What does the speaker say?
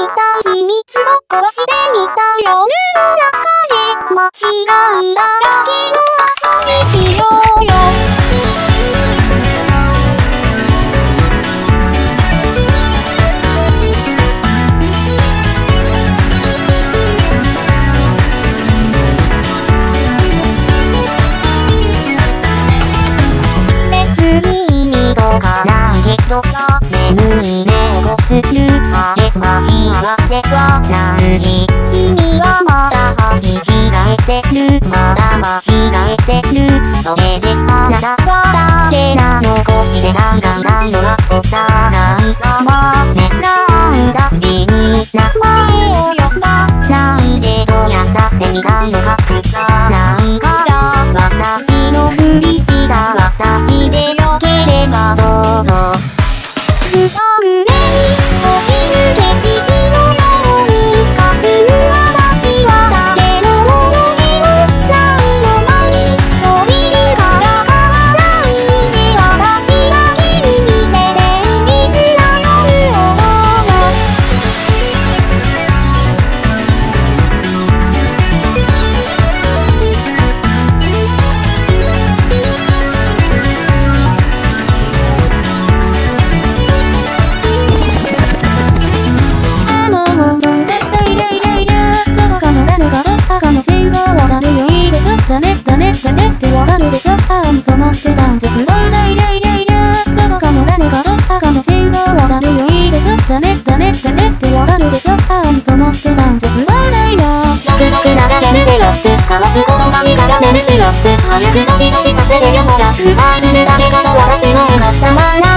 みた秘密を壊してみた夜の中で間違いだらけの遊びしよ。うよ別に意味とかないけどさ眠い目をこするあれ待ち合わせは何時君はまだ履き違えてるまだ間違えてるそれであなたは誰なのこしてないないのはお互い様ねなんだびに名前を呼ばないでどうやったって未来の隠さないか流れるテロップ交わす言葉に絡めるシロップ早くドシドシさせるよほら奪いずる誰かと私の笑ったまら